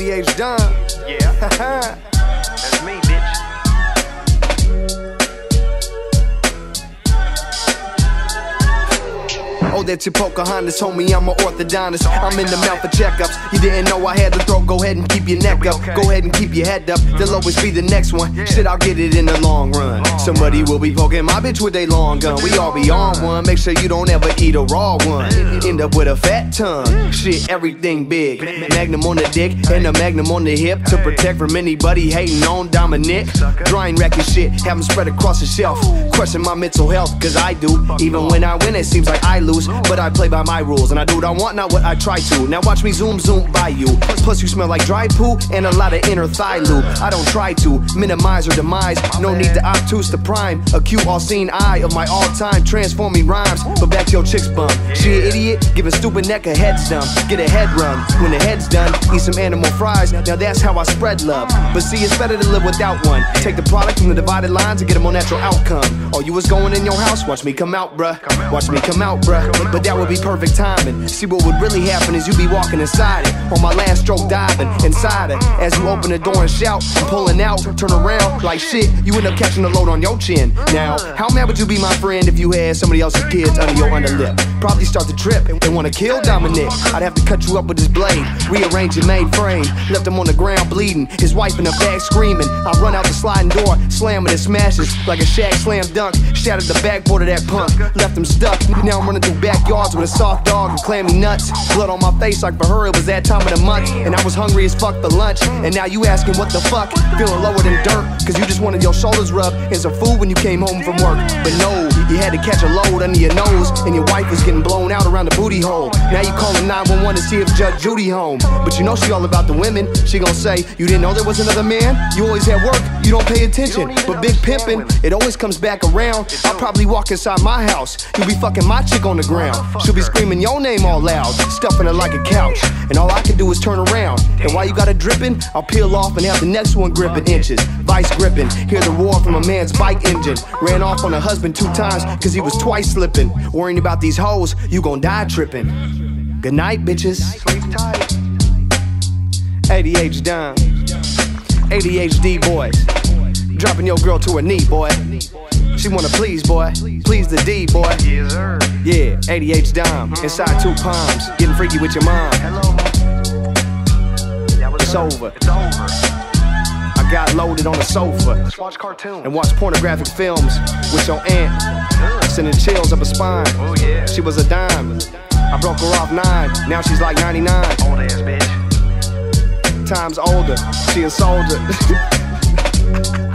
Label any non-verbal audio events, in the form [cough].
ADHDOM. Yeah, [laughs] that's me, bitch. Oh, you're Pocahontas, homie, I'm an orthodontist. I'm in the mouth for checkups. You didn't know I had the throat, go ahead and keep your neck up. Go ahead and keep your head up. There'll always be the next one. Shit, I'll get it in the long run. Somebody will be poking my bitch with a long gun. We all be on one. Make sure you don't ever eat a raw one. End up with a fat tongue. Shit, everything big. Magnum on the dick and a magnum on the hip to protect from anybody hating on Dominic. Drying record shit, have 'em spread across the shelf. Question my mental health, cause I do. Even when I win, it seems like I lose. But I play by my rules, and I do what I want, not what I try to. Now watch me zoom, zoom by you. Plus, you smell like dry poo and a lot of inner thigh lube. I don't try to minimize or demise. No need to obtuse the prime. Acute all seen eye of my all time transforming rhymes. But back to your chick's bum. She an idiot, giving stupid neck a head stump. Get a head run. When the head's done, eat some animal fries. Now that's how I spread love. But see, it's better to live without one. Take the product from the divided lines and get a more natural outcome. All you was going in your house? Watch me come out, bruh. Watch me come out, bruh. But that would be perfect timing. See what would really happen is you'd be walking inside it. On my last stroke diving inside it. As you open the door and shout, I'm pulling out, turn around like shit. You end up catching the load on your chin. Now, how mad would you be my friend if you had somebody else's kids under your underlip? Probably start the trip. They wanna kill Dominic. I'd have to cut you up with this blade. Rearrange your main frame. Left him on the ground bleeding. His wife in the back screaming. I run out the sliding door, slamming it smashes like a Shaq slam dunk. Shattered the backboard of that punk. Left him stuck. Now I'm running through backyards with a soft dog and clammy nuts. Blood on my face like for her it was that time of the month. And I was hungry as fuck for lunch. And now you asking what the fuck? Feeling lower than dirt. Cause you just wanted your shoulders rubbed and some food when you came home from work. But no, you had to catch a load under your nose. And your wife was getting blown out around the booty hole. Now you calling 911 to see if Judge Judy home. But you know she all about the women. She gon' say, You didn't know there was another man? You always at work, you don't pay attention. But big pimpin', it always comes back around. I'll probably walk inside my house. You'll be fucking my chick on the ground. She'll be screaming your name all loud, stuffing her like a couch. And all I can do is turn around. And while you got it dripping, I'll peel off and have the next one gripping inches. Vice gripping, hear the roar from a man's bike engine. Ran off on a husband two times, cause he was twice slipping. Worrying about these hoes, you gon' die tripping. Good night, bitches. Sleep tight. ADHDOM. ADHD boys. Dropping your girl to her knee, boy. She wanna please, boy. Please the D, boy. Yeah, ADHDOM. Inside two palms. Getting freaky with your mom. It's over. It's over. I got loaded on the sofa watch cartoons. and watch pornographic films with your aunt. Sending chills up her spine. Oh yeah. She was a dime. I broke her off nine. Now she's like 99. Old ass bitch. Times older. She a soldier. [laughs]